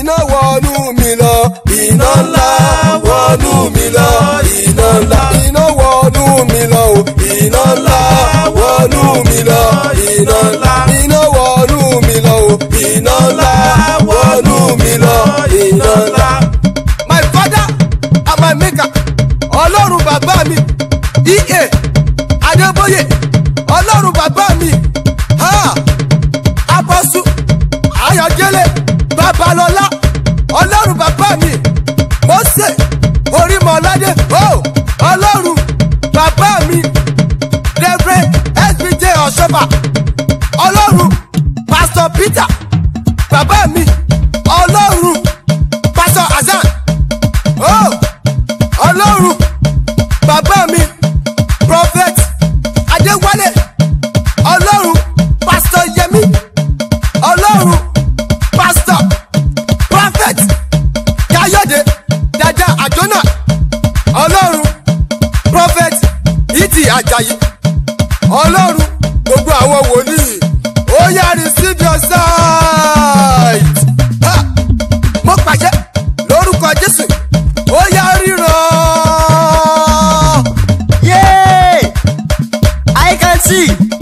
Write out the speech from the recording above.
iná wọnú mi lọ. iná ńlá wọnú mi lọ. iná ńlá iná wọnú mi lọ o. iná ńlá wọnú mi lọ. iná ńlá iná wọnú mi lọ o. iná ńlá wọnú mi lọ. iná ńlá. my father and my maker ọlọ́run bàbá mi ea adébóyè ọlọ́run bàbá mi ha apọ́sù ayọ̀délé babalọ́lá ọlọ́run bàbá mi mọ́sẹ̀ orímọ̀ládé o ọlọ́run bàbá mi rẹ́fẹ́ sbj ọ̀ṣọ́bà ọlọ́run Pastor peter bàbá mi. Ajayi ọlọ́run gbogbo àwọn wòlíì ó yá receive your sight. mo pàṣẹ lórúkọ Jésù ó yá ríran. yay I can see.